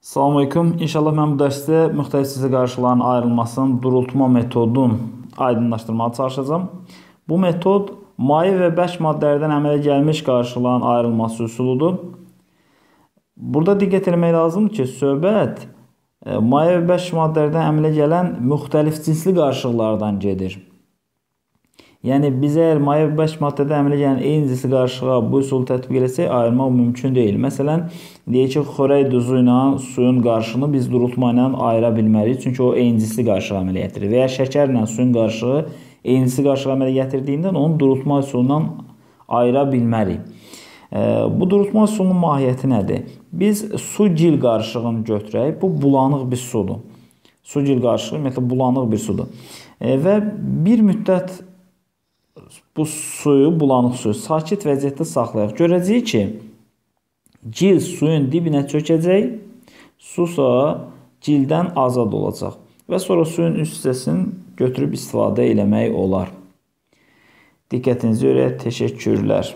Salam aleyküm. İnşallah mən bu dərsdə müxtəlif cinsli qarşıların ayrılmasının durultma metodunu aydınlaşdırmağa çalışacağam. Bu metod maye və bərk maddələrdən əmələ gəlmiş qarşıların ayrılması üsuludur. Burada diqqət etmək lazımdır ki, söhbət e, maye və bərk maddələrdən əmələ gələn müxtəlif cinsli qarşılıqlardan gedir. Yəni biz əgər maye və bərk maddədə əmələ gələn eyni cinsli qarışığa bu üsulu tətbiq etsək ayırmaq mümkün deyil. Məsələn, deyək ki, xörək duzu ilə suyun qarışığını biz durultma ilə ayıra bilmərik, çünki o eyni cinsli qarışıq əmələ gətirir. Və ya şəkər ilə suyun qarışığı eyni cinsli qarışıq əmələ gətirdiyindən onu durultma üsulundan ayıra bilmərik. Bu durultma üsulunun mahiyyəti nədir? Biz su gil qarışığını götürək. Bu bulanıq bir sudur. Su gil qarışığı ümumiyyətlə bulanıq bir sudur. Və bir müddət bu suyu, bulanıq suyu sakit vəziyyətdə saxlayaq. Görəcəyik ki, cil suyun dibinə çökəcək, su isə cildən azad olacaq və sonra suyun üst hissəsini götürüb istifadə eləmək olar. Diqqətinizi görə təşəkkürlər.